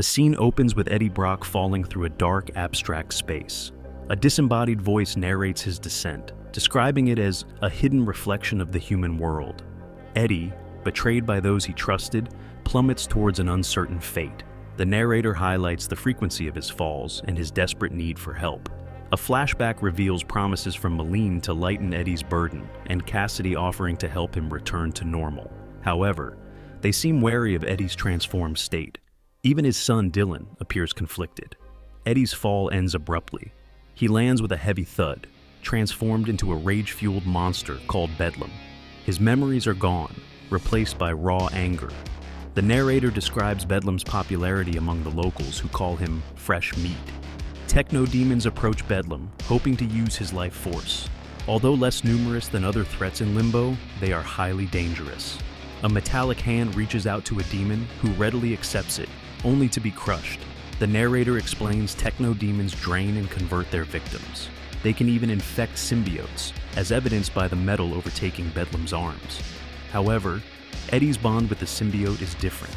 The scene opens with Eddie Brock falling through a dark, abstract space. A disembodied voice narrates his descent, describing it as a hidden reflection of the human world. Eddie, betrayed by those he trusted, plummets towards an uncertain fate. The narrator highlights the frequency of his falls and his desperate need for help. A flashback reveals promises from Malene to lighten Eddie's burden, and Cassidy offering to help him return to normal. However, they seem wary of Eddie's transformed state. Even his son Dylan appears conflicted. Eddie's fall ends abruptly. He lands with a heavy thud, transformed into a rage-fueled monster called Bedlam. His memories are gone, replaced by raw anger. The narrator describes Bedlam's popularity among the locals who call him fresh meat. Techno demons approach Bedlam, hoping to use his life force. Although less numerous than other threats in Limbo, they are highly dangerous. A metallic hand reaches out to a demon who readily accepts it, only to be crushed. The narrator explains techno demons drain and convert their victims. They can even infect symbiotes, as evidenced by the metal overtaking Bedlam's arms. However, Eddie's bond with the symbiote is different.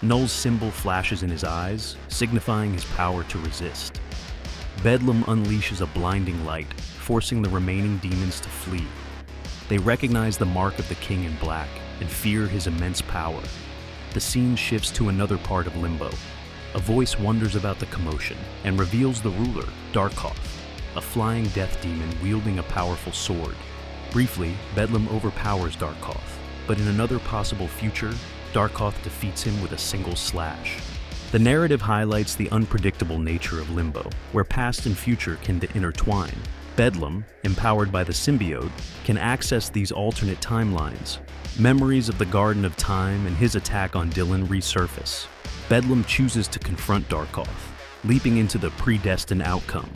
Knull's symbol flashes in his eyes, signifying his power to resist. Bedlam unleashes a blinding light, forcing the remaining demons to flee. They recognize the mark of the King in Black and fear his immense power. The scene shifts to another part of Limbo. A voice wonders about the commotion and reveals the ruler, Darkoth, a flying death demon wielding a powerful sword. Briefly, Bedlam overpowers Darkoth, but in another possible future, Darkoth defeats him with a single slash. The narrative highlights the unpredictable nature of Limbo, where past and future can intertwine. Bedlam, empowered by the symbiote, can access these alternate timelines. Memories of the Garden of Time and his attack on Dylan resurface. Bedlam chooses to confront Darkoth, leaping into the predestined outcome.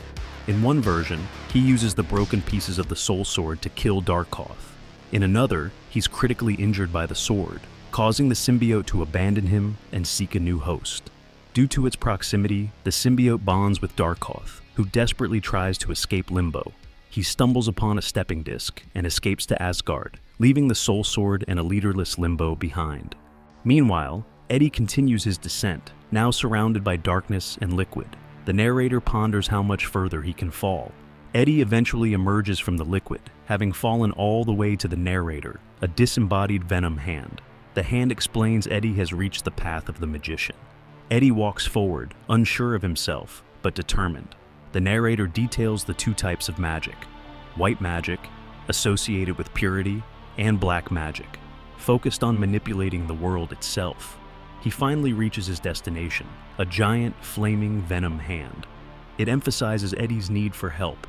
In one version, he uses the broken pieces of the Soul Sword to kill Darkoth. In another, he's critically injured by the sword, causing the symbiote to abandon him and seek a new host. Due to its proximity, the symbiote bonds with Darkoth, who desperately tries to escape Limbo. He stumbles upon a stepping disc and escapes to Asgard, leaving the Soul Sword and a leaderless Limbo behind. Meanwhile, Eddie continues his descent, now surrounded by darkness and liquid. The narrator ponders how much further he can fall. Eddie eventually emerges from the liquid, having fallen all the way to the narrator, a disembodied Venom hand. The hand explains Eddie has reached the path of the magician. Eddie walks forward, unsure of himself, but determined. The narrator details the two types of magic white magic, associated with purity, and black magic, focused on manipulating the world itself. He finally reaches his destination a giant, flaming venom hand. It emphasizes Eddie's need for help.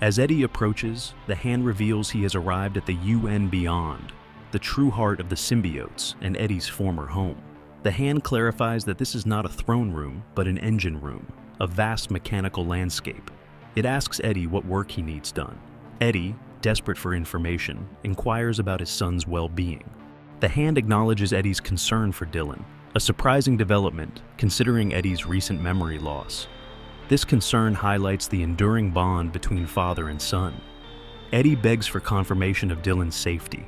As Eddie approaches, the hand reveals he has arrived at the UN Beyond, the true heart of the symbiotes and Eddie's former home. The hand clarifies that this is not a throne room, but an engine room, a vast mechanical landscape. It asks Eddie what work he needs done. Eddie, desperate for information, inquires about his son's well-being. The hand acknowledges Eddie's concern for Dylan, a surprising development considering Eddie's recent memory loss. This concern highlights the enduring bond between father and son. Eddie begs for confirmation of Dylan's safety,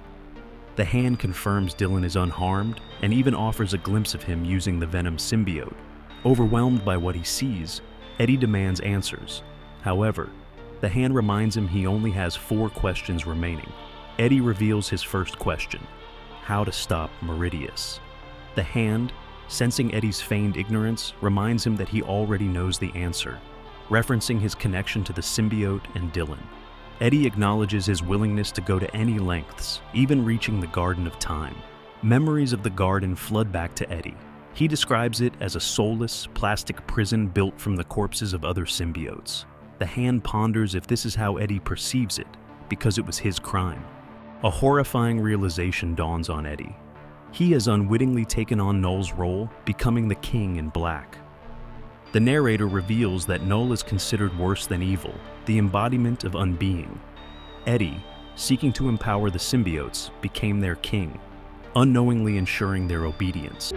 the hand confirms Dylan is unharmed and even offers a glimpse of him using the Venom symbiote. Overwhelmed by what he sees, Eddie demands answers. However, the hand reminds him he only has four questions remaining. Eddie reveals his first question how to stop Meridius. The hand, sensing Eddie's feigned ignorance, reminds him that he already knows the answer, referencing his connection to the symbiote and Dylan. Eddie acknowledges his willingness to go to any lengths, even reaching the Garden of Time. Memories of the garden flood back to Eddie. He describes it as a soulless, plastic prison built from the corpses of other symbiotes. The hand ponders if this is how Eddie perceives it, because it was his crime. A horrifying realization dawns on Eddie. He has unwittingly taken on Knull's role, becoming the king in black. The narrator reveals that Knull is considered worse than evil, the embodiment of unbeing. Eddie, seeking to empower the symbiotes, became their king, unknowingly ensuring their obedience.